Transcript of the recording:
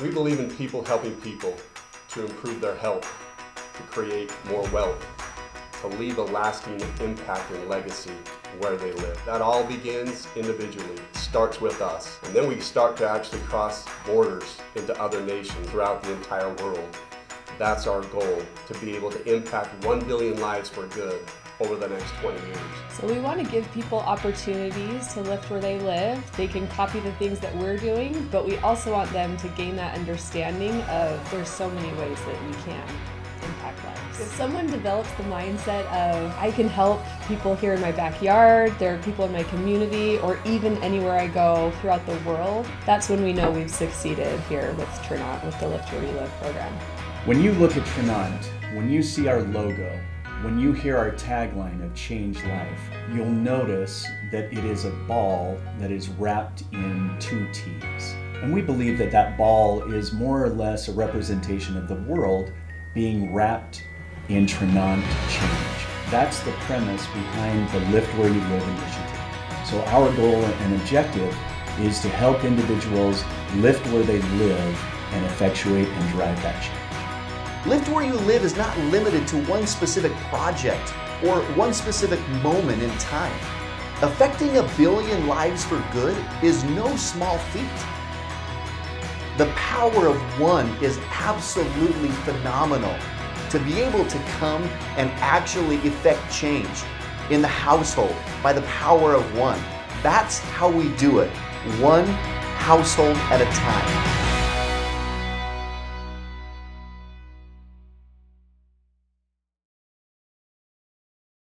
We believe in people helping people to improve their health, to create more wealth, to leave a lasting impact and legacy where they live. That all begins individually, starts with us. And then we start to actually cross borders into other nations throughout the entire world. That's our goal, to be able to impact 1 billion lives for good over the next 20 years. So we want to give people opportunities to lift where they live. They can copy the things that we're doing, but we also want them to gain that understanding of there's so many ways that we can impact lives. If someone develops the mindset of I can help people here in my backyard, there are people in my community, or even anywhere I go throughout the world, that's when we know we've succeeded here with Tranont, with the Lift Where You Live program. When you look at Tranont, when you see our logo, when you hear our tagline of Change Life, you'll notice that it is a ball that is wrapped in two T's. And we believe that that ball is more or less a representation of the world being wrapped in Tranont change. That's the premise behind the Lift Where You Live initiative. So our goal and objective is to help individuals lift where they live and effectuate and drive that change. Lift Where You Live is not limited to one specific project or one specific moment in time. Affecting a billion lives for good is no small feat. The power of one is absolutely phenomenal. To be able to come and actually effect change in the household by the power of one. That's how we do it, one household at a time.